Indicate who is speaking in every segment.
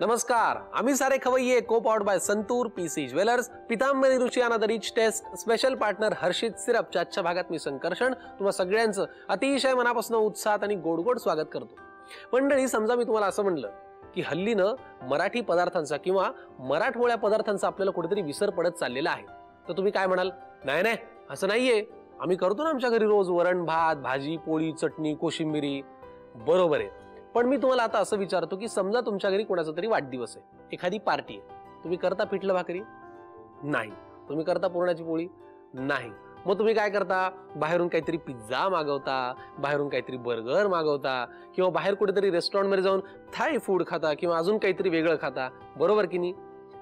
Speaker 1: नमस्कार आम्ही सारे खवय्ये co powered by Santoor PC jewellers Pitambari Rishi the इच टेस्ट स्पेशल पार्टनर हर्षित सिरपच्या आजच्या भागात मी संकर्षण तुम्हा सगळ्यांचं अतिशय मनापासून उत्साहात आणि गोड गोड स्वागत करतो. मंडळी समजा मी तुम्हाला असं म्हणलं की हल्लीनं मराठी पदार्थांचा किंवा मराठमोळ्या पदार्थांचा आपल्याला कुठेतरी विसर पडत चाललेला आहे. तर तुम्ही काय म्हणाल? नाही नाही असं नाहीये. आम्ही करतो ना आमच्या घरी रोज वरण भात भाजी पोळी चटणी कोशिंबिरी. बरोबर आहे. पण मी तुम्हाला आता असं विचारतो की समजा तुमच्या घरी कोणाचा तरी वाढदिवस आहे. एखादी पार्टी आहे. तुम्ही करता पिठलं भाकरी? नाही. तुम्ही करता पुरणाची पोळी? नाही. मग तुम्ही काय करता? बाहेरून काहीतरी पिझ्झा मागवता बाहेरून काहीतरी बर्गर मागवता किंवा बाहेर कुठेतरी रेस्टॉरंटमध्ये जाऊन थाय फूड खाता किंवा अजून काहीतरी वेगळं खाता. बरोबर की नाही?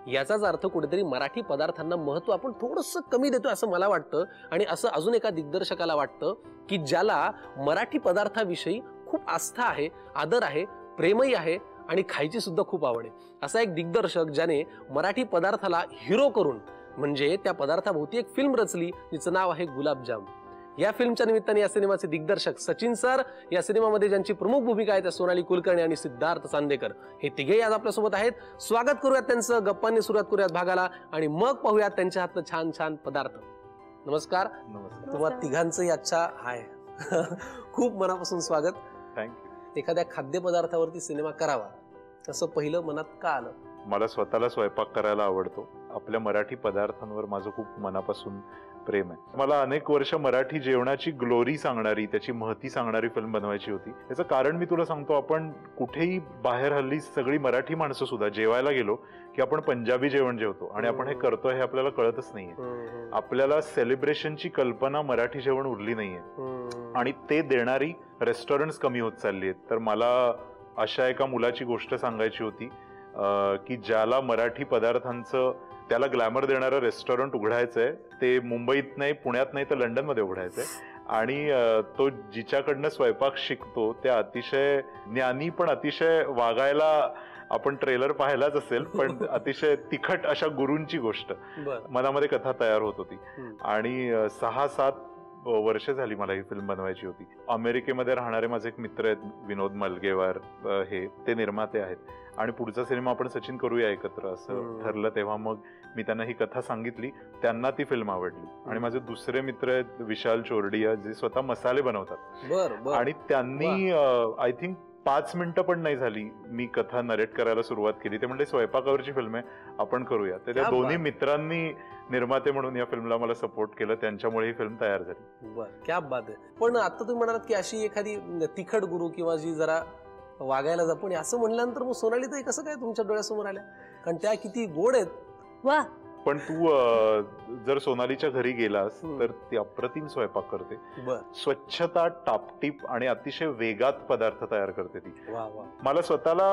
Speaker 1: याचाच अर्थ कुठेतरी मराठी पदार्थांना महत्त्व आपण थोडंसं कमी देतो असं मला वाटतं. आणि असं अजून एका दिग्दर्शकाला वाटतं की ज्याला मराठी पदार्थाविषयी खूप आस्था आहे आदर आहे प्रेमही आहे आणि खायची सुद्धा खूप आवड आहे. असा एक दिग्दर्शक ज्याने मराठी पदार्थाला हिरो करून म्हणजे त्या पदार्थाभोवती एक फिल्म रचली जिचं नाव आहे गुलाबजाम. या फिल्मच्या निमित्ताने या सिनेमाचे दिग्दर्शक सचिन सर या सिनेमामध्ये ज्यांची प्रमुख भूमिका आहे त्या सोनाली कुलकर्णी आणि सिद्धार्थ चांदेकर. हे तिघेही आज आपल्यासोबत आहेत. स्वागत करूयात त्यांचं गप्पांनी सुरुवात करूयात भागाला आणि मग पाहूयात त्यांच्या हातनं छान छान पदार्थ. नमस्कार.
Speaker 2: नमस्कार.
Speaker 1: तुम्हा तिघांचंही आजच्या हाय. खूप मनापासून स्वागत.
Speaker 2: थँक्यू
Speaker 1: एखाद्या खाद्यपदार्थावरती सिनेमा करावा असं पहिलं मनात का आलं?
Speaker 2: मला स्वतःला स्वयंपाक करायला आवडतो. आपल्या मराठी पदार्थांवर माझं खूप मनापासून प्रेम आहे. मला अनेक वर्ष मराठी जेवणाची ग्लोरी सांगणारी त्याची महती सांगणारी फिल्म बनवायची होती. याचं कारण मी तुला सांगतो आपण कुठेही बाहेर हल्ली सगळी मराठी माणसं सुद्धा जेवायला गेलो की आपण पंजाबी जेवण जेवतो. आणि आपण हे करतोय हे आपल्याला कळतच नाहीये. आपल्याला सेलिब्रेशनची कल्पना मराठी जेवण उरली नाहीये. आणि ते देणारी रेस्टॉरंट्स कमी होत चालली आहेत. तर मला अशा एका मुलाची गोष्ट सांगायची होती की ज्याला मराठी पदार्थांचं त्याला ग्लॅमर देणारं रेस्टॉरंट उघडायचंय. ते मुंबईत नाही पुण्यात नाही तर लंडनमध्ये उघडायचंय. आणि अं, तो जिच्याकडनं स्वयंपाक शिकतो त्या अतिशय ज्ञानी पण अतिशय वागायला आपण ट्रेलर पाहायलाच असेल पण अतिशय तिखट अशा गुरूंची गोष्ट. मनामध्ये कथा तयार होत होती. आणि सहा सात वर्ष झाली मला ही फिल्म बनवायची होती. अमेरिकेमध्ये राहणारे माझे एक मित्र आहेत विनोद मलगेवार हे ते निर्माते आहेत. आणि पुढचा सिनेमा आपण सचिन करूया एकत्र असं. ठरलं तेव्हा मग मी त्यांना ही कथा सांगितली. त्यांना ती फिल्म आवडली. आणि माझे दुसरे मित्र आहेत विशाल चोरडिया जे स्वतः मसाले बनवतात. आणि त्यांनी आय थिंक पाच मिनिटं पण नाही झाली मी कथा नरेट करायला सुरुवात केली. ते म्हणजे स्वयंपाकावरची फिल्म आहे आपण करूया. तर त्या दोन्ही. मित्रांनी निर्माते म्हणून या फिल्मला मला सपोर्ट केलं. त्यांच्यामुळे ही फिल्म तयार झाली.
Speaker 1: बर क्या बात आहे. पण आता तुम्ही म्हणालात की अशी एखादी तिखट गुरु किंवा जी जरा वागायला जा पण असं म्हणल्यानंतर मग सोनाली ताई कसं काय तुमच्या डोळ्यासमोर आल्या? कारण त्या किती गोड आहेत.
Speaker 3: वा
Speaker 2: पण तू जर सोनालीच्या घरी गेलास. तर ती अप्रतिम स्वयंपाक करते. स्वच्छता टापटीप आणि अतिशय वेगात पदार्थ तयार करते ती. मला स्वतःला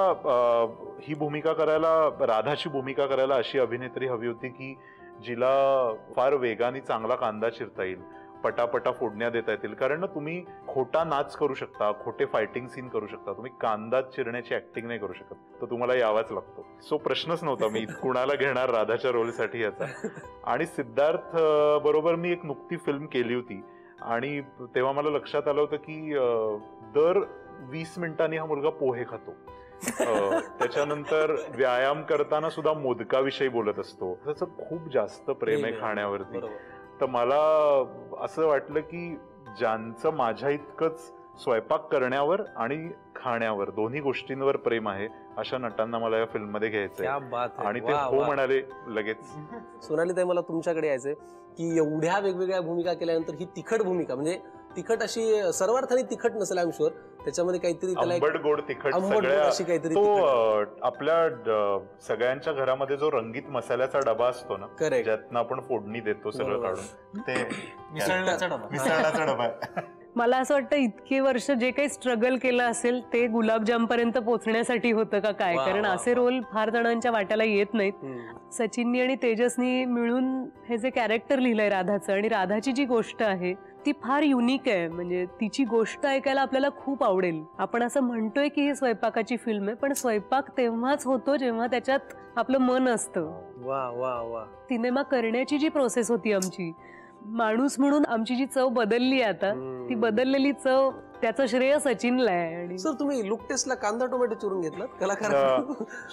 Speaker 2: ही भूमिका करायला राधाची भूमिका करायला अशी अभिनेत्री हवी होती की जिला फार वेगाने चांगला कांदा चिरता येईल. पटापटा फोडण्या देता येतील. कारण ना तुम्ही खोटा नाच करू शकता खोटे फायटिंग सीन करू शकता. तुम्ही कांदा चिरण्याची ऍक्टिंग नाही करू शकत. तर तुम्हाला यावाच लागतो. सो प्रश्नच नव्हता मी. कुणाला घेणार राधाच्या रोलसाठी याचा. आणि सिद्धार्थ बरोबर मी एक नुकती फिल्म केली होती. आणि तेव्हा मला लक्षात आलं होतं की दर वीस मिनिटांनी हा मुलगा पोहे खातो. त्याच्यानंतर व्यायाम करताना सुद्धा मोदकाविषयी बोलत असतो. त्याचं खूप जास्त प्रेम आहे खाण्यावरती. तर मला असं वाटलं की ज्यांचं माझ्या इतकंच स्वयंपाक करण्यावर आणि खाण्यावर दोन्ही गोष्टींवर प्रेम आहे अशा नटांना मला या
Speaker 1: फिल्ममध्ये आहे.
Speaker 2: आणि ते हो. म्हणाले लगेच
Speaker 1: सोनाली ताई मला तुमच्याकडे यायचंय की एवढ्या वेगवेगळ्या भूमिका केल्यानंतर ही तिखट भूमिका म्हणजे तिखट अशी सर्वार्थाने तिखट नसेल आय शुअर त्याच्यामध्ये काहीतरी त्याला
Speaker 2: गोड तिखट
Speaker 1: अशी काहीतरी
Speaker 2: तो आपल्या सगळ्यांच्या घरामध्ये जो रंगीत मसाल्याचा डबा असतो ना. ज्यातनं आपण फोडणी देतो सगळं. काढून ते
Speaker 4: मिसळण्याचा डबा
Speaker 2: मिसळण्याचा डबा आहे.
Speaker 3: मला असं वाटतं इतके वर्ष जे काही स्ट्रगल केलं असेल ते गुलाबजाम पर्यंत पोहोचण्यासाठी होतं का काय? कारण असे. रोल फार जणांच्या वाट्याला येत नाहीत. सचिननी आणि तेजसनी मिळून हे जे कॅरेक्टर लिहिलंय राधाचं आणि राधाची जी गोष्ट आहे ती फार युनिक आहे. म्हणजे तिची गोष्ट ऐकायला आपल्याला खूप आवडेल. आपण असं म्हणतोय की ही स्वयंपाकाची फिल्म आहे पण स्वयंपाक तेव्हाच होतो जेव्हा त्याच्यात आपलं मन असतं.
Speaker 1: वा वा वा.
Speaker 3: सिनेमा करण्याची जी प्रोसेस होती आमची माणूस म्हणून आमची जी चव बदलली आहे आता. ती बदललेली चव त्याचं श्रेय सचिनला आहे आणि
Speaker 1: सर तुम्ही लुक टेस्टला कांदा टोमॅटो चिरून घेतलात? कलाकार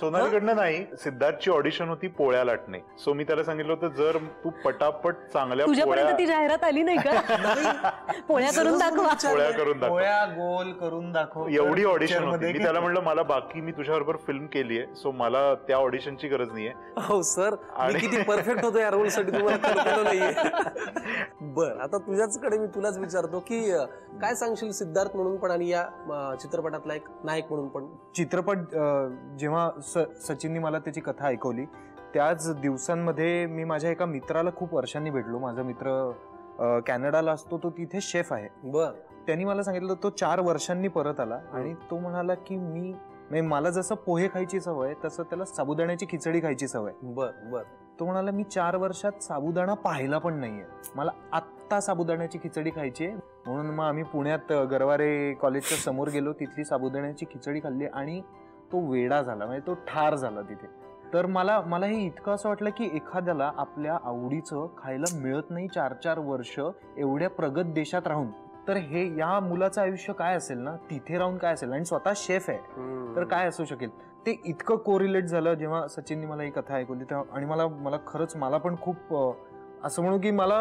Speaker 2: सोनालीकडनं नाही सिद्धार्थची ऑडिशन होती पोळ्या लाटणे. सो मी त्याला सांगितलं होतं जर तू पटापट चांगल्या
Speaker 3: तुझ्यापर्यंत ती जाहिरात आली नाही का? पोळ्या करून दाखवा.
Speaker 2: पोळ्या करून दाखव.
Speaker 4: पोळ्या गोल करून दाखव.
Speaker 2: एवढी ऑडिशन होती. मी
Speaker 4: की-
Speaker 2: त्याला म्हणलं मला बाकी मी तुझ्याबरोबर फिल्म केली आहे सो मला त्या ऑडिशनची गरज नाहीये.
Speaker 1: हो सर. मी
Speaker 2: आणि-
Speaker 1: किती परफेक्ट होतो या रोलसाठी तुम्हाला नाहीये. बर आता तुझ्याचकडे मी तुलाच विचारतो की काय सांगशील सिद्धार्थ? म्हणून पण आणि या चित्रपटातला एक नायक म्हणून पण.
Speaker 4: चित्रपट जेव्हा स- सचिननी मला त्याची कथा ऐकवली त्याच दिवसांमध्ये मी माझ्या एका मित्राला खूप वर्षांनी भेटलो. माझा मित्र कॅनडाला असतो तो तिथे शेफ आहे.
Speaker 1: बर.
Speaker 4: त्यांनी मला सांगितलं तो चार वर्षांनी परत आला आणि तो म्हणाला की मी म्हणजे मला जसं पोहे खायची सवय तसं त्याला साबुदाण्याची खिचडी खायची सवय.
Speaker 1: बर बर.
Speaker 4: तो म्हणाला मी चार वर्षात साबुदाणा पाहिला पण नाहीये. मला आत्ता साबुदाण्याची खिचडी खायची आहे. म्हणून मग आम्ही पुण्यात गरवारे कॉलेजच्या समोर गेलो. तिथली साबुदाण्याची खिचडी खाल्ली आणि तो वेडा झाला. म्हणजे तो ठार झाला तिथे. तर मला मला हे इतकं असं वाटलं की एखाद्याला आपल्या आवडीचं खायला मिळत नाही चार चार वर्ष एवढ्या प्रगत देशात राहून. तर हे या मुलाचं आयुष्य काय असेल ना? तिथे राहून काय असेल? आणि स्वतः शेफ आहे. तर काय असू शकेल? ते इतकं कोरिलेट झालं. जेव्हा सचिननी मला ही कथा ऐकवली तेव्हा आणि मला मला खरंच मला पण खूप असं म्हणू की मला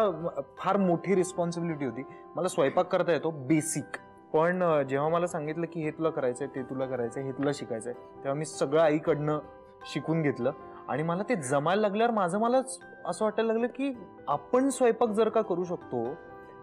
Speaker 4: फार मोठी रिस्पॉन्सिबिलिटी होती. मला स्वयंपाक करता येतो बेसिक पण जेव्हा मला सांगितलं की हे तुला करायचंय ते तुला करायचंय हे तुला शिकायचंय तेव्हा मी सगळं आईकडनं शिकून घेतलं. आणि मला ते जमायला लागल्यावर माझं मलाच असं वाटायला लागलं की आपण स्वयंपाक जर का करू शकतो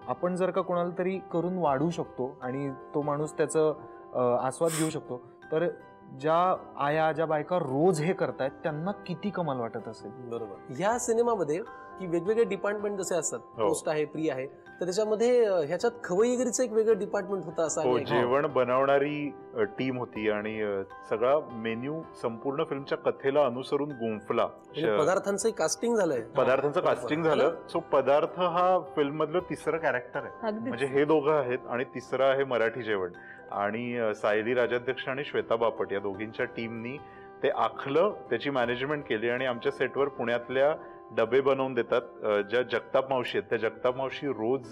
Speaker 4: आपण जर का कोणाला तरी करून वाढू शकतो आणि तो माणूस त्याचं आस्वाद घेऊ शकतो तर ज्या आया ज्या बायका रोज हे करतायत त्यांना किती कमाल वाटत असेल
Speaker 1: बरोबर ह्या सिनेमामध्ये की वेगवेगळे डिपार्टमेंट जसे असतात
Speaker 2: हो.
Speaker 1: पोस्ट आहे प्री आहे तर त्याच्यामध्ये ह्याच्यात खवईगिरीचं एक वेगळं डिपार्टमेंट होतं असं
Speaker 2: हो
Speaker 1: ऐकलं.
Speaker 2: जेवण बनवणारी टीम होती आणि सगळा मेन्यू संपूर्ण फिल्मच्या कथेला अनुसरून गुंफला.
Speaker 1: म्हणजे पदार्थांचं कास्टिंग झालंय.
Speaker 2: पदार्थांचं कास्टिंग झालं. सो पदार्थ हा फिल्म मधलं तिसरं कॅरेक्टर आहे. म्हणजे हे दोघं आहेत आणि तिसरं आहे मराठी जेवण. आणि सायली राजाध्यक्ष आणि श्वेता बापट या दोघींच्या टीमनी ते आखलं त्याची मॅनेजमेंट केली आणि आमच्या सेटवर पुण्यातल्या डबे बनवून देतात. ज्या जगताप मावशी आहेत त्या जगताप मावशी रोज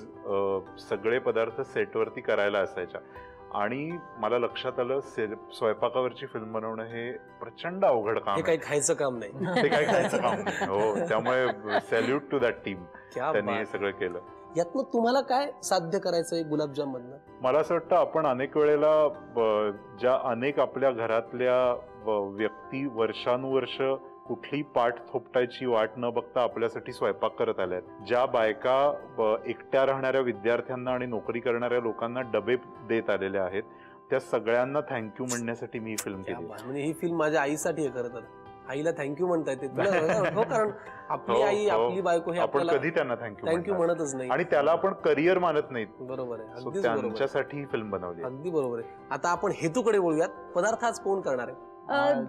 Speaker 2: सगळे पदार्थ सेटवरती करायला असायच्या. आणि मला लक्षात आलं से- स्वयंपाकावरची फिल्म बनवणं हे प्रचंड अवघड काम
Speaker 1: हे
Speaker 2: आहे.
Speaker 1: काही खायचं काम नाही.
Speaker 2: ते काय खायचं काम नाही. हो त्यामुळे सॅल्यूट टू दॅट टीम
Speaker 1: क्या
Speaker 2: त्यांनी हे. सगळं केलं.
Speaker 1: यातनं तुम्हाला काय साध्य करायचंय गुलाबजाम मधनं
Speaker 2: मला असं वाटतं आपण अनेक वेळेला ज्या अनेक आपल्या घरातल्या व्यक्ती वर्षानुवर्ष कुठली पाठ थोपटायची वाट न बघता आपल्यासाठी स्वयंपाक करत आल्यात. ज्या बायका एकट्या राहणाऱ्या विद्यार्थ्यांना आणि नोकरी करणाऱ्या लोकांना डबे देत आलेल्या आहेत त्या सगळ्यांना थँक्यू म्हणण्यासाठी मी ही फिल्म केली.
Speaker 1: म्हणजे ही फिल्म माझ्या आईसाठी आहे खरं तर आईला थँक्यू म्हणता येते हो कारण आपली
Speaker 2: हो,
Speaker 1: आई
Speaker 2: हो.
Speaker 1: आपली बायको हे
Speaker 2: आपण कधी त्यांना थँक्यू
Speaker 1: थँक्यू म्हणतच नाही.
Speaker 2: आणि त्याला आपण करिअर मानत नाहीत.
Speaker 1: बरोबर आहे.
Speaker 2: त्यांच्यासाठी ही फिल्म बनवली आहे.
Speaker 1: अगदी बरोबर आहे. आता आपण हेतूकडे बोलूयात. पदार्थ आज कोण करणार आहे?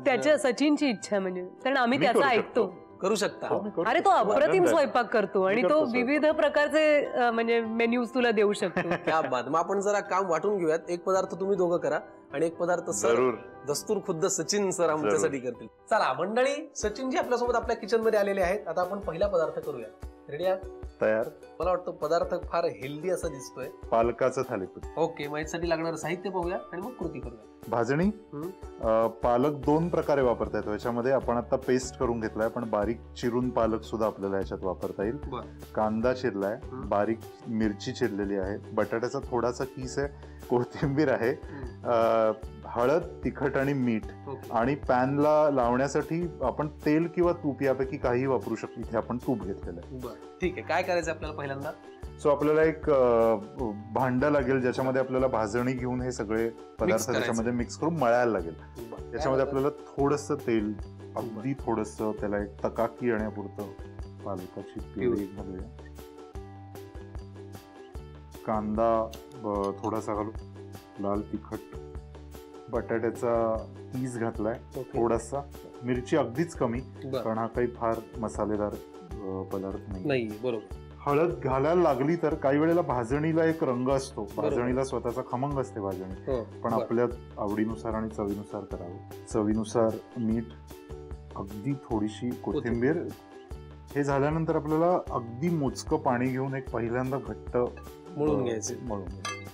Speaker 3: त्याच्या सचिनची इच्छा म्हणजे. कारण आम्ही त्याचा ऐकतो.
Speaker 1: करू शकता.
Speaker 2: हो,
Speaker 3: अरे तो. अप्रतिम. स्वयंपाक करतो आणि तो विविध प्रकारचे म्हणजे मेन्यूज तुला देऊ शकतो.
Speaker 1: क्या बात. मग आपण जरा काम वाटून घेऊयात. एक पदार्थ तुम्ही दोघं करा आणि एक पदार्थ सर
Speaker 2: जरूर.
Speaker 1: दस्तूर खुद्द सचिन सर आमच्यासाठी करतील. चला मंडळी सचिनजी आपल्यासोबत आपल्या किचनमध्ये आलेले आहेत. आता आपण पहिला पदार्थ करूया. रेडी आहात?
Speaker 2: तयार.
Speaker 1: मला वाटतं पदार्थ फार हेल्दी असा दिसतोय.
Speaker 2: पालकाचं थालीपीठ.
Speaker 1: ओके याच्यासाठी लागणारं साहित्य पाहूया आणि मग कृती करूया.
Speaker 2: भाजणी?
Speaker 1: हम्म.
Speaker 2: अ, पालक दोन प्रकारे वापरता येतो याच्यामध्ये आपण आता पेस्ट करून घेतलाय. पण बारीक चिरून पालक सुद्धा आपल्याला याच्यात वापरता येईल.
Speaker 1: बर.
Speaker 2: कांदा चिरलाय.
Speaker 1: हम्म.
Speaker 2: बारीक मिरची चिरलेली आहे. बटाट्याचा थोडासा किस आहे. कोथिंबीर आहे. अ, हळद तिखट आणि मीठ आणि पॅनला लावण्यासाठी आपण तेल किंवा तूप यापैकी काही वापरू शकतो. इथे आपण तूप घेतलेलं आहे.
Speaker 1: ठीक आहे. काय करायचं आपल्याला पहिल्यांदा?
Speaker 2: सो आपल्याला एक भांड लागेल ज्याच्यामध्ये आपल्याला भाजणी घेऊन हे सगळे पदार्थ. त्याच्यामध्ये मिक्स करून मळायला लागेल. त्याच्यामध्ये आपल्याला थोडस तेल अगदी थोडस त्याला एक तकाकी येण्यापुरतं पालकाची कांदा थोडासा घालू लाल तिखट. बटाट्याचा पीस घातलाय. थोडासा मिरची अगदीच कमी. कारण हा काही फार मसालेदार पदार्थ नाही
Speaker 1: नाही बरोबर
Speaker 2: हळद घालायला लागली तर काही वेळेला भाजणीला एक रंग असतो. भाजणीला स्वतःचा खमंग असते भाजणी
Speaker 1: हो,
Speaker 2: पण. आपल्या आवडीनुसार आणि चवीनुसार करावं चवीनुसार मीठ अगदी थोडीशी कोथिंबीर हे झाल्यानंतर आपल्याला अगदी मोजकं पाणी घेऊन एक पहिल्यांदा घट्ट
Speaker 1: मळून घ्यायचे
Speaker 2: मळून.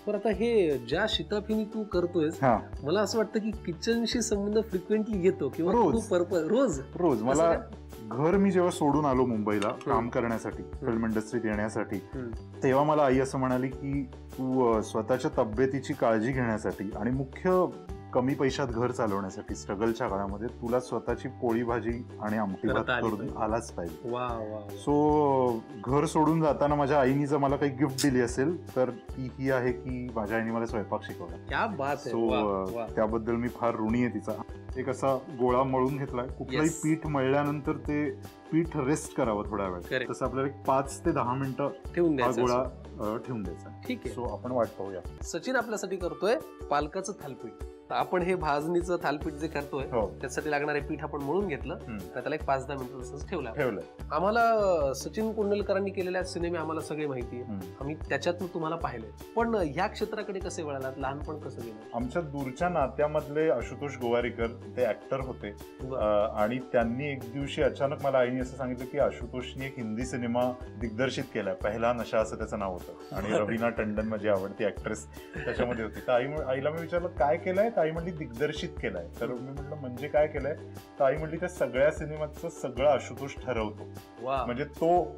Speaker 1: पण आता हे ज्या शिताफिनी तू करतोयस मला असं वाटतं की किचनशी संबंध फ्रिक्वेंटली येतो किंवा
Speaker 2: रोज.
Speaker 1: रोज.
Speaker 2: रोज. मला घर मी जेव्हा सोडून आलो मुंबईला काम करण्यासाठी फिल्म इंडस्ट्रीत येण्यासाठी. तेव्हा मला आई असं म्हणाली की तू स्वतःच्या तब्येतीची काळजी घेण्यासाठी आणि मुख्य कमी पैशात घर चालवण्यासाठी स्ट्रगलच्या काळामध्ये तुला स्वतःची पोळी भाजी आणि आमटी भात करून. आलाच पाहिजे. सो घर सोडून जाताना माझ्या आईनी जर मला काही गिफ्ट दिली असेल तर ती ही आहे की माझ्या आईने मला स्वयंपाक शिकवला.
Speaker 1: क्या बात आहे.
Speaker 2: सो. त्याबद्दल मी फार ऋणी आहे तिचा. एक असा गोळा मळून घेतलाय. कुठलंही. पीठ मळल्यानंतर ते पीठ रेस्ट करावं थोडा वेळ. तसं आपल्याला एक पाच ते दहा मिनिटं
Speaker 1: ठेवून द्यायचं
Speaker 2: गोळा ठेवून द्यायचा.
Speaker 1: ठीक आहे.
Speaker 2: सो आपण वाट पाहूया.
Speaker 1: सचिन आपल्यासाठी करतोय पालकाचं थालपीठ. तर आपण हे भाजणीचं थालपीठ जे करतोय
Speaker 2: हो.
Speaker 1: त्यासाठी लागणारे पीठ आपण मळून घेतलं. तर त्याला एक पाच दहा मिनिटं तसंच ठेवलं.
Speaker 2: ठेवलंय
Speaker 1: आम्हाला सचिन कुंडलकरांनी केलेल्या सिनेमे आम्हाला सगळे माहिती आहे. आम्ही त्याच्यातून तुम्हाला पाहिले पण ह्या क्षेत्राकडे कसे वळालात? लहानपण कसं गेलं?
Speaker 2: आमच्या दूरच्या नात्यामधले आशुतोष गोवारीकर ते ऍक्टर होते. आणि त्यांनी एक दिवशी अचानक मला आईने असं सांगितलं की आशुतोषनी एक हिंदी सिनेमा दिग्दर्शित केलाय पहिला नशा असं त्याचं नाव होतं. आणि रवीना टंडन माझी आवडती ऍक्ट्रेस त्याच्यामध्ये होती. तर आई आईला मी विचारलं काय केलंय आई म्हणली दिग्दर्शित केलंय. तर मी म्हटलं म्हणजे काय केलंय? तर आई म्हणली त्या सगळ्या सिनेमाचं सगळं आशुतोष ठरवतो. म्हणजे तो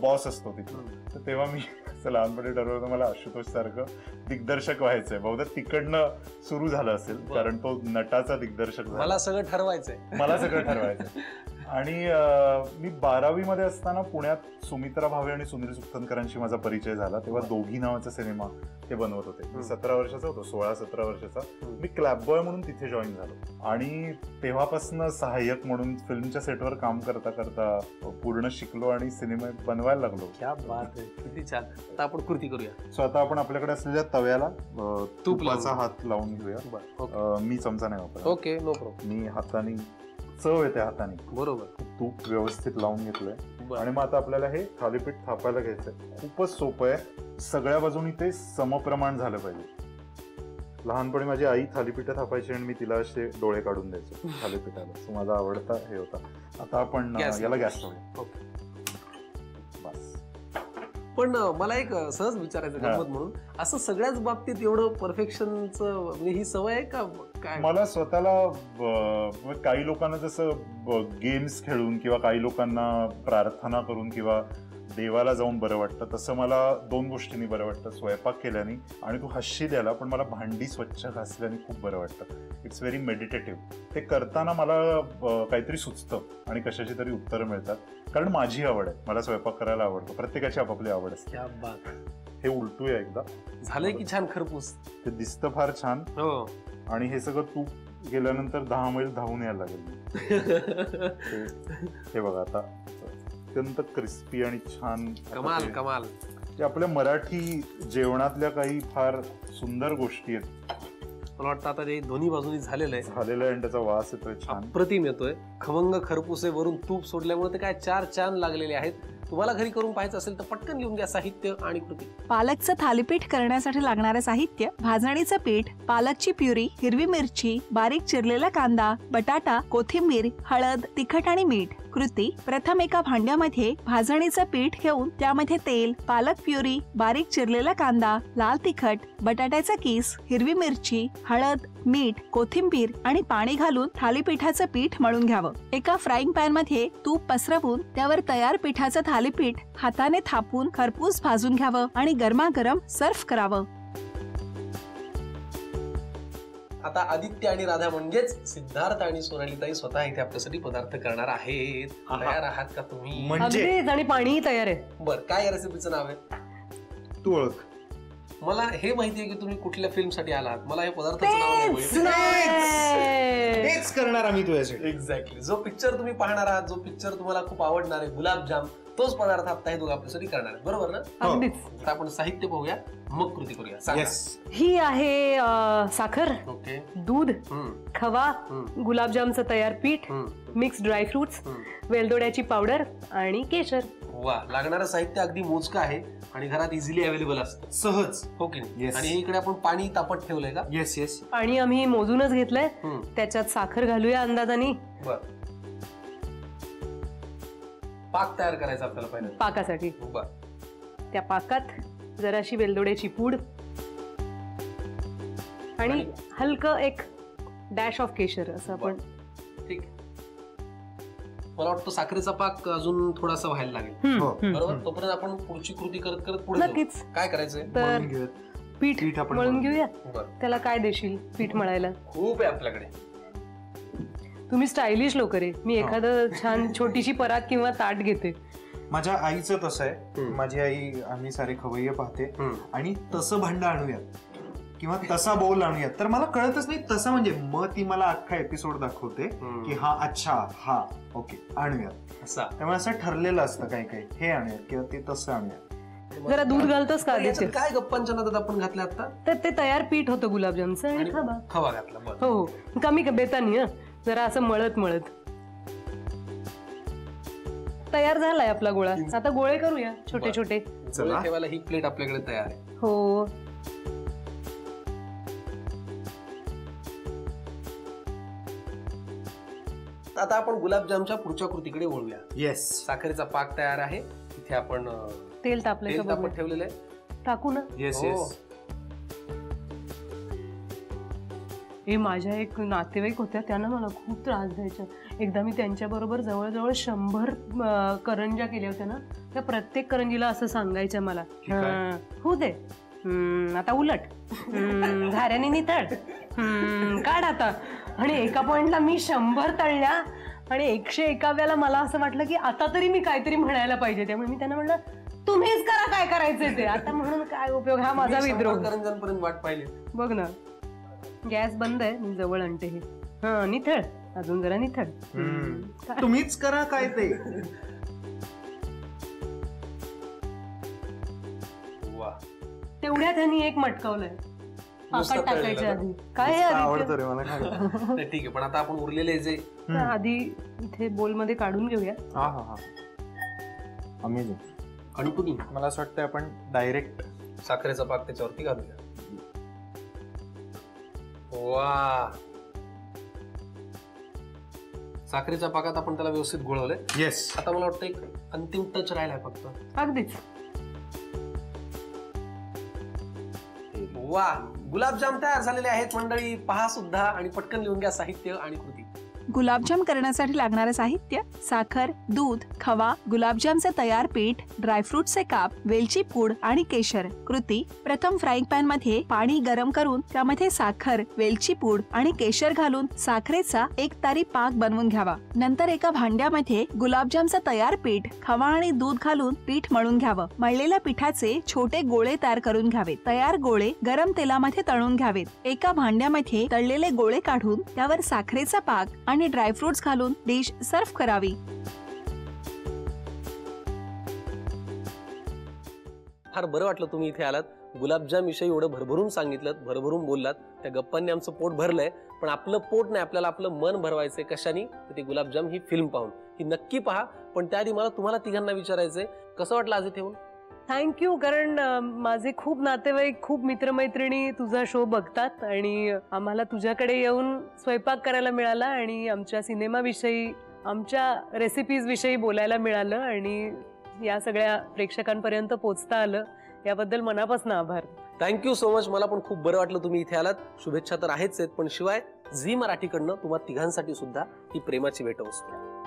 Speaker 2: बॉस असतो तिथे. तर तेव्हा मी असं लहानपणी ठरवलं मला आशुतोष सारखं दिग्दर्शक व्हायचंय. बहुधा तिकडनं सुरू झालं असेल. कारण तो नटाचा दिग्दर्शक
Speaker 1: मला सगळं ठरवायचंय.
Speaker 2: मला सगळं ठरवायचं आणि मी बारावी मध्ये असताना पुण्यात सुमित्रा भावे आणि सुनील सुक्तनकरांशी माझा परिचय झाला. तेव्हा दोघी नावाचा सिनेमा ते बनवत होते. मी. सतरा वर्षाचा होतो सोळा सतरा वर्षाचा. मी क्लॅब बॉय म्हणून तिथे जॉईन झालो. आणि तेव्हापासून सहाय्यक म्हणून फिल्मच्या सेटवर काम करता करता पूर्ण शिकलो आणि सिनेमे बनवायला लागलो.
Speaker 1: क्या बात किती छान. आता आपण कृती करूया.
Speaker 2: सो आता आपण आपल्याकडे असलेल्या तव्याला तुपाचा. हात लावून घेऊया. मी चमचा नाही वापरत.
Speaker 1: Okay no problem.
Speaker 2: मी हाताने चव येते हाताने.
Speaker 1: बरोबर.
Speaker 2: तूप व्यवस्थित लावून घेतलंय.
Speaker 1: बरं.
Speaker 2: आणि मग आता आपल्याला हे थालीपीठ थापायला घ्यायचंय. खूपच सोपं आहे. सगळ्या बाजूनी ते समप्रमाण झालं पाहिजे. लहानपणी माझी आई थालीपीठ थापायची आणि मी तिला असे डोळे काढून द्यायचो. थालीपीठाला. माझा आवडता हे होता. आता आपण अं,
Speaker 1: Gas.
Speaker 2: याला गॅस लावूया
Speaker 1: ओके. पण मला एक सहज विचारायचं. गंमत म्हणून असं सगळ्याच बाबतीत एवढं परफेक्शनचं म्हणजे ही सवय आहे का काय
Speaker 2: मला स्वतःला काही लोकांना जसं गेम्स खेळून किंवा काही लोकांना प्रार्थना करून किंवा देवाला जाऊन बरं वाटतं. तसं मला दोन गोष्टींनी बरं वाटतं. स्वयंपाक केल्याने आणि तू हसशील याला पण मला भांडी स्वच्छ घासल्याने खूप बरं वाटतं. इट्स व्हेरी मेडिटेटिव्ह ते करताना मला काहीतरी सुचतं आणि कशाची तरी उत्तरं मिळतात. कारण माझी आवड आहे. मला स्वयंपाक करायला आवडतो. प्रत्येकाची आपापली आवड असते. हे उलटूया एकदा.
Speaker 1: झालंय की छान खरपूस?
Speaker 2: ते दिसतं फार छान.
Speaker 1: हो.
Speaker 2: आणि हे सगळं तूप गेल्यानंतर दहा मैल धावून यायला लागेल. ते- हे बघा आता. अत्यंत क्रिस्पी आणि छान
Speaker 1: कमाल कमाल.
Speaker 2: ते आपल्या मराठी जेवणातल्या काही फार सुंदर गोष्टी आहेत.
Speaker 1: मला वाटतं आता ते दोन्ही बाजूनी झालेलं आहे
Speaker 2: झालेलं आहे आणि त्याचा वास येतोय छान.
Speaker 1: अप्रतिम येतोय. खमंग खरपुसे वरून तूप सोडल्यामुळे ते काय चार चान लागलेले आहेत. तुम्हाला घरी करून पाहायचं असेल तर पटकन लिहून घ्या साहित्य आणि कृती.
Speaker 5: पालकचं थालीपीठ करण्यासाठी लागणारे साहित्य भाजणीचं पीठ पालकची प्युरी हिरवी मिरची बारीक चिरलेला कांदा बटाटा कोथिंबीर हळद तिखट आणि मीठ. कृती प्रथम एका भांड्यामध्ये भाजणीचं पीठ घेऊन त्यामध्ये तेल पालक प्युरी बारीक चिरलेला कांदा लाल तिखट बटाट्याचा किस हिरवी मिरची हळद मीठ कोथिंबीर आणि पाणी घालून थालीपीठाचं पीठ मळून घ्यावं. एका फ्राईंग पॅनमध्ये तूप पसरवून त्यावर तयार पिठाचं थालीपीठ हाताने थापून खरपूस भाजून घ्यावं आणि गरमागरम सर्व करावं.
Speaker 1: आता आदित्य आणि राधा म्हणजेच सिद्धार्थ आणि सोनालीताई स्वतः इथे आपल्यासाठी पदार्थ करणार आहेत.
Speaker 4: आहा.
Speaker 1: तयार आहात का तुम्ही?
Speaker 4: म्हणजे?
Speaker 3: आणि पाणीही तयार आहे.
Speaker 1: बर काय या रेसिपीचं नाव आहे?
Speaker 4: तू ओळख.
Speaker 1: मला हे माहिती आहे की तुम्ही कुठल्या फिल्मसाठी आलात? मला हे पदार्थाचं नाव नाही
Speaker 3: तेच
Speaker 1: माहिती.
Speaker 3: नाही.
Speaker 4: हेच करणार आम्ही तुझ्यासाठी.
Speaker 1: एक्झॅक्टली जो पिक्चर तुम्ही पाहणार आहात जो पिक्चर तुम्हाला खूप आवडणार आहे गुलाबजाम तोच पदार्थ आता हे दोघं आपल्यासाठी करणार आहेत. बरोबर ना?
Speaker 3: अगदीच.
Speaker 1: आता आपण साहित्य पाहूया मग कृती करूया. सांगा.
Speaker 3: ही आहे अं, साखर
Speaker 1: ओके.
Speaker 3: दूध
Speaker 1: हम्म,
Speaker 3: खवा
Speaker 1: हम्म,
Speaker 3: गुलाबजामचं तयार पीठ
Speaker 1: हम्म,
Speaker 3: मिक्स ड्रायफ्रुट्स
Speaker 1: हम्म.
Speaker 3: वेलदोड्याची पावडर आणि केशर.
Speaker 1: वा लागणारं साहित्य अगदी मोजकं आहे आणि घरात इझिली अवेलेबल असतं.
Speaker 4: सहज.
Speaker 1: हो की नाही?
Speaker 4: Yes.
Speaker 1: आणि इकडे आपण पाणी तापत ठेवलंय का?
Speaker 4: येस येस
Speaker 3: पाणी आम्ही मोजूनच घेतलंय.
Speaker 1: हम्म,
Speaker 3: त्याच्यात साखर घालूया अंदाजाने.
Speaker 1: बर. पाक तयार करायचा आपल्याला पहिल्यांदा
Speaker 3: पाकासाठी.
Speaker 1: बर.
Speaker 3: त्या पाकात जराशी वेलदोड्याची पूड आणि हलकं एक डॅश ऑफ केशर असं आपण
Speaker 1: ठीक. मला वाटतं साखरेचा पाक अजून थोडासा व्हायला लागेल.
Speaker 4: हो.
Speaker 1: बरोबर? तोपर्यंत आपण पुढची कृती करत करत पुढे जाऊ.
Speaker 3: नक्कीच.
Speaker 1: काय करायचंय?
Speaker 3: तर
Speaker 4: मळून घेऊयात.
Speaker 3: पीठ
Speaker 4: पीठ आपण
Speaker 3: मळून
Speaker 4: मळून
Speaker 3: घेऊया.
Speaker 1: बरं.
Speaker 3: त्याला काय देशील? पीठ मळायला.
Speaker 1: खूप आहे आपल्याकडे.
Speaker 3: तुम्ही स्टायलिश लोक रे. मी. एखादं छान छोटीशी परात किंवा ताट घेते.
Speaker 4: माझ्या आईचं तसं आहे. माझी आई आम्ही सारे खवय्ये पाहते. आणि तसं भांड आणूयात. किंवा तसा बोल आणूयात. तर मला कळतच नाही तसं म्हणजे. मग ती मला अख्खा एपिसोड दाखवते. की हा अच्छा हा ओके आणूयात.
Speaker 1: असा.
Speaker 4: त्यामुळे असं ठरलेलं असतं काही काही. हे आणूयात किंवा ते तसं आणूयात.
Speaker 3: जरा दूध घालतोस का
Speaker 1: काय गप्पांच्या नादात आपण घातल्या आता?
Speaker 3: तर ते तयार पीठ होतं गुलाबजामचं आणि
Speaker 1: खवा. घातला
Speaker 3: हो हो. कमी बेतानी हं. जरा असं मळत मळत. तयार झालाय आपला गोळा. आता गोळे करूया छोटे. छोटे.
Speaker 4: चला.
Speaker 1: ठेवायला ही प्लेट आपल्याकडे तयार आहे.
Speaker 3: हो.
Speaker 1: आता आपण गुलाबजामच्या पुढच्या कृतीकडे वळूया.
Speaker 4: येस
Speaker 1: साखरेचा पाक तयार आहे. इथे आपण
Speaker 3: तेल तापले
Speaker 1: तेल तापत. ठेवलेलं आहे.
Speaker 3: टाकू ना.
Speaker 4: येस
Speaker 1: हो.
Speaker 4: येस
Speaker 3: हे माझ्या एक नातेवाईक होत्या त्यानं मला खूप त्रास द्यायच्या. एकदा मी त्यांच्याबरोबर जवळजवळ शंभर करंज्या केल्या होत्या ना त्या प्रत्येक करंजीला असं सांगायच्या मला? हं, दे. आता उलट. घाऱ्याने नितळ. काढ आता. आणि एका पॉइंटला मी शंभर तळल्या आणि एकशे एकाव्याला मला असं वाटलं की आता तरी मी काहीतरी म्हणायला पाहिजे. त्यामुळे मी त्यांना म्हणलं तुम्हीच करा काय करायचंय ते. आता म्हणून काय उपयोग? हा माझा विद्रोह.
Speaker 1: वाट पाहिली.
Speaker 3: बघ ना. गॅस बंद आहे मी जवळ आणते हे. हा निथळ. अजून जरा निथळ?
Speaker 4: तुम्हीच करा काय ते.
Speaker 1: वा.
Speaker 3: तेवढ्यात ह्यांनी एक मटकावलंय. पाकात टाकायच्या आधी. काय आहे
Speaker 4: आवडतं? रे मला खायला.
Speaker 1: ठीक आहे पण आता आपण उरलेले जे
Speaker 3: आधी इथे बोलमध्ये काढून घेऊया.
Speaker 4: हा हा हा. अमेझिंग
Speaker 1: आणि तुम्ही
Speaker 4: मला असं वाटतं आपण डायरेक्ट
Speaker 1: साखरेचा पाक त्याच्यावरती घालूया. वा. साखरेच्या पाकात आपण त्याला व्यवस्थित घोळवलंय.
Speaker 4: येस
Speaker 1: आता मला वाटतं एक अंतिम टच राहिलाय फक्त.
Speaker 3: अगदीच.
Speaker 1: वा. गुलाबजाम तयार झालेले आहेत मंडळी. पहा सुद्धा आणि पटकन लिहून घ्या साहित्य आणि कृती.
Speaker 5: गुलाबजाम करण्यासाठी लागणारे साहित्य साखर दूध खवा गुलाबजामचे तयार पीठ ड्रायफ्रुटचे काप वेलची पूड आणि केशर. कृती प्रथम फ्राईंग पॅनमध्ये पाणी गरम करून त्यामध्ये साखर वेलची पूड आणि केशर घालून साखरेचा एक तारी पाक बनवून घ्यावा. नंतर एका भांड्यामध्ये गुलाबजामचं तयार पीठ खवा आणि दूध घालून पीठ मळून घ्यावं. मळलेल्या पिठाचे छोटे गोळे तयार करून घ्यावेत तयार गोळे गरम तेलामध्ये तळून घ्यावेत. एका भांड्यामध्ये तळलेले गोळे काढून त्यावर साखरेचा पाक आणि ड्रायफ्रुट्स घालून डिश सर्व्ह करावी.
Speaker 1: फार बरं वाटलं तुम्ही इथे आलात. गुलाबजाम विषयी एवढं भरभरून सांगितलं भरभरून बोललात. त्या गप्पांनी आमचं पोट भरलंय. पण आपलं पोट नाही आपल्याला आपलं मन भरवायचंय कशाने तर ती गुलाबजाम ही फिल्म पाहून. ही नक्की पहा. पण त्याआधी मला तुम्हाला तिघांना विचारायचंय. कसं वाटलं आज इथे येऊन?
Speaker 3: थँक्यू कारण माझे खूप नातेवाईक खूप मित्रमैत्रिणी तुझा शो बघतात आणि आम्हाला तुझ्याकडे येऊन स्वयंपाक करायला मिळाला आणि आमच्या सिनेमाविषयी आमच्या रेसिपीजविषयी बोलायला मिळालं आणि या सगळ्या प्रेक्षकांपर्यंत पोचता आलं. याबद्दल मनापासून आभार.
Speaker 1: थँक्यू सो मच मला पण खूप बरं वाटलं तुम्ही इथे आलात. शुभेच्छा तर आहेच आहेत पण शिवाय झी मराठीकडनं तुम्हा तिघांसाठी सुद्धा ही प्रेमाची भेट असते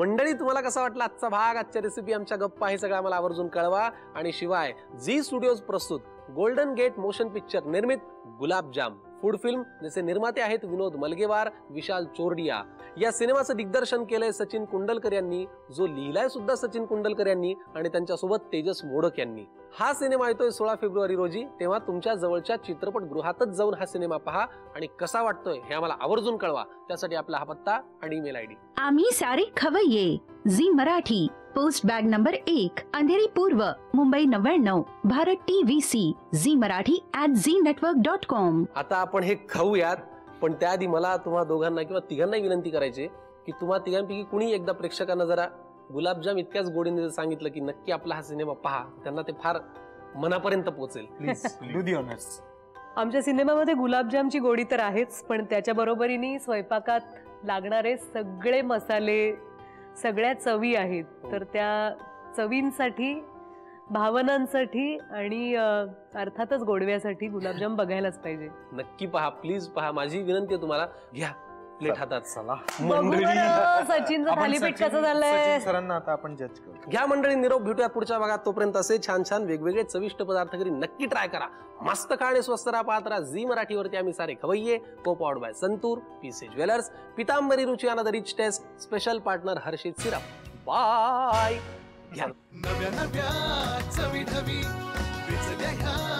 Speaker 1: मंडळी तुम्हाला कसा वाटला आजचा भाग? आजच्या रेसिपी आमच्या गप्पा हे सगळं आम्हाला आवर्जून कळवा. आणि शिवाय झी स्टुडिओज प्रस्तुत गोल्डन गेट मोशन पिक्चर निर्मित गुलाबजाम. फूड फिल्म ज्याचे निर्माते आहेत विनोद मलगेवार विशाल चोरडिया. या सिनेमाचं दिग्दर्शन केलंय सचिन कुंडलकर यांनी. जो लिहिलाय सुद्धा सचिन कुंडलकर यांनी आणि त्यांच्यासोबत तेजस मोडक यांनी. हा सिनेमा येतोय सोळा फेब्रुवारी रोजी. तेव्हा तुमच्या जवळच्या चित्रपटगृहातच जाऊन हा सिनेमा पहा आणि कसा वाटतोय हे आम्हाला आवर्जून कळवा. त्यासाठी आपला हा पत्ता आणि ईमेल आयडी
Speaker 6: आम्ही सारे खवय्ये. Zee Marathi. Post bag number एक अंधेरी पूर्व मुंबई नव्याण्णव Bharat T V C Zee Marathi at Zee network dot com
Speaker 1: आता आपण हे खाऊयात पण त्याआधी मला तुम्हा दोघांना किंवा तिघांनाही विनंती करायची की तुम्हा तिघांपैकी कुणी एकदा प्रेक्षकांना जरा गुलाबजाम इतक्याच गोडीने जर सांगितलं की नक्की आपला हा सिनेमा पहा त्यांना ते फार मनापर्यंत पोहोचेल.
Speaker 4: प्लीज डू दी ऑनर्स
Speaker 3: आमच्या सिनेमामध्ये गुलाबजामची गोडी तर आहेच पण त्याच्या बरोबरीने स्वयंपाकात लागणारे सगळे मसाले सगळ्या चवी आहेत. तर त्या चवींसाठी भावनांसाठी आणि अर्थातच गोडव्यासाठी गुलाबजाम बघायलाच पाहिजे.
Speaker 1: नक्की पहा प्लीज पहा. माझी विनंती आहे तुम्हाला घ्या. प्लेट हातात
Speaker 4: चला.
Speaker 3: बरं, सचिनचं
Speaker 4: आपण
Speaker 3: थालीपीठ
Speaker 4: सचिन-
Speaker 3: कसं झालंय.
Speaker 4: सचिन सरांना आता आपण जज करू.
Speaker 1: घ्या मंडळी निरोप भेटूया पुढच्या भागात. तोपर्यंत असे छान छान वेगवेगळे चविष्ट पदार्थ घरी नक्की ट्राय करा. मस्त खा आणि स्वस्त राहा पाहत राहा. झी मराठीवरती आम्ही सारे खवय्ये. Co powered by Santoor PC jewellers Pitambari Ruchi and rich taste special partner Harshit syrup bye घ्या.
Speaker 7: नव्या नव्या चवी ढवी विचल्या ह्या